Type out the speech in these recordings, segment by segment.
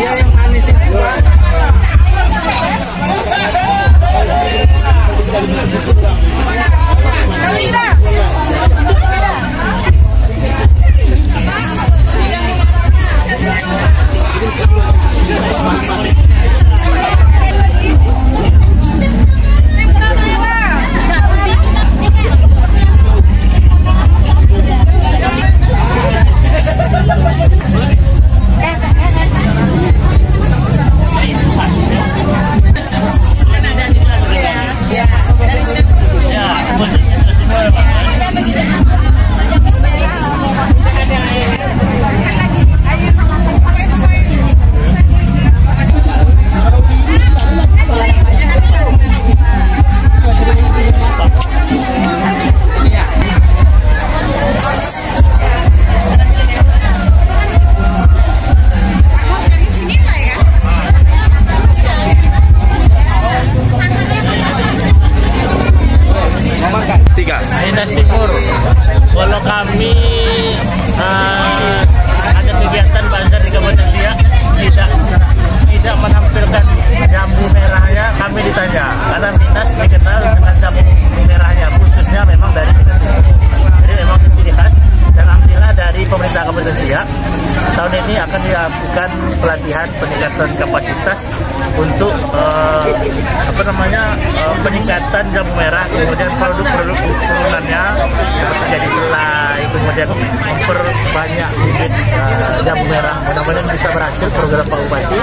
Dia yang manis itu Pak. Tiga. Pemerintah Kabupaten Siak tahun ini akan dilakukan pelatihan peningkatan kapasitas untuk eh, apa namanya eh, peningkatan jambu merah kemudian produk-produk turunannya jadi selai kemudian memperbanyak bibit eh, jambu merah mudah-mudahan bisa berhasil program Pak Bupati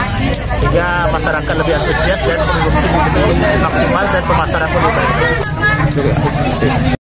sehingga masyarakat lebih antusias dan produksi lebih maksimal dan pemasaran pun lebih baik.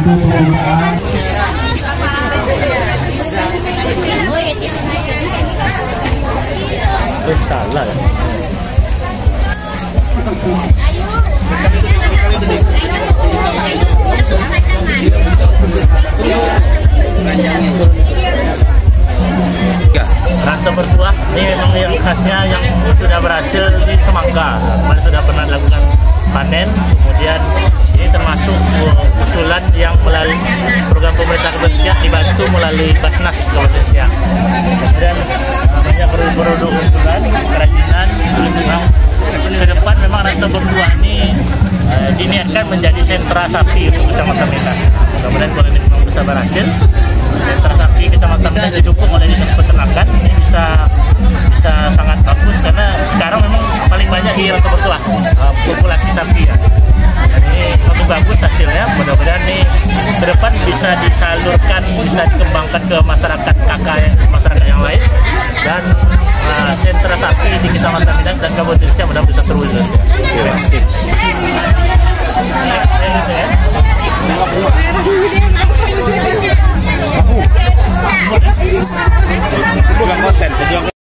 Pembukaan. Rasa berbuah ini memang yang khasnya yang sudah berhasil di Semangka. Kemarin sudah pernah dilakukan panen, kemudian ini termasuk usulan yang melalui program pemerintah Siak dibantu melalui Basnas Kabupaten Siak. Kemudian uh, banyak produk-produk usulan, kerajinan, memang ke depan memang rasa berbuah ini uh, diniatkan menjadi sentra sapi untuk kecamatan Minas. Mudah-mudahan kalau ini memang bisa berhasil, sentra sapi kecamatan Minas didukung oleh dinas peternakan ini bisa bisa sangat bagus karena sekarang memang paling banyak di rata bertuah uh, populasi sapi ya. Ini bagus bagus hasilnya. Mudah-mudahan ini ke depan bisa disalurkan, bisa dikembangkan ke masyarakat kakak yang masyarakat yang lain dan uh, sentra sapi di kecamatan Minas dan Kabupaten Siak mudah bisa terus. Terima kasih.